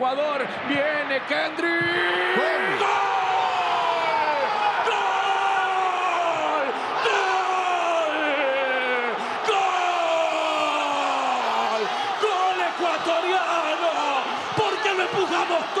Ecuador. Viene Kendrick. ¡Gol! ¡Gol! ¡Gol! ¡Gol! ¡Gol ecuatoriano! Porque lo empujamos todos.